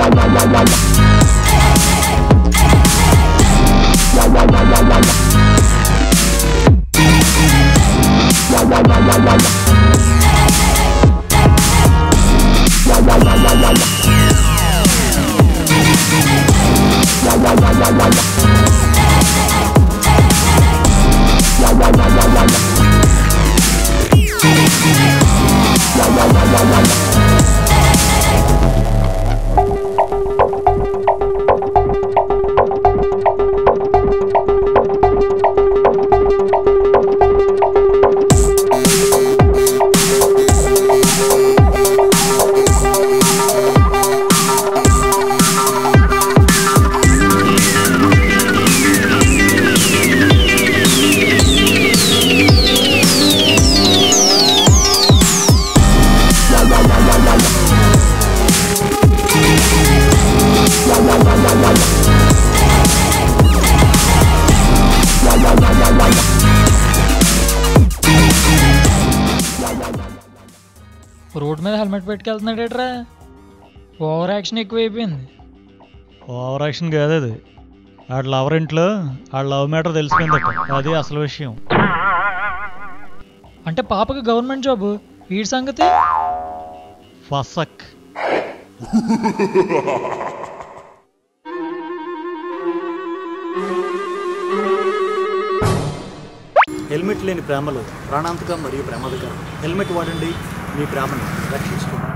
Wow, wow, wow, wow. Road మీద helmet పెట్టుకెళ్తున్నాడేట్రా over action ఎక్కువైపోయింది. ఓవర్ యాక్షన్ కాదు అది. ఆడ లవర్ ఇంట్లో ఆడ లవ్ మ్యాటర్ తెలిసిపోయిందట. అది అసలు విషయం. అంటే పాపకి గవర్నమెంట్ జాబ్ వీడి సంగతి? ఫసక్. హెల్మెట్ లేని ప్రేమలు ప్రాణాంతకం మరియు ప్రమాదకరం హెల్మెట్ వాడండి. మీ ప్రేమను రక్షించుకోండి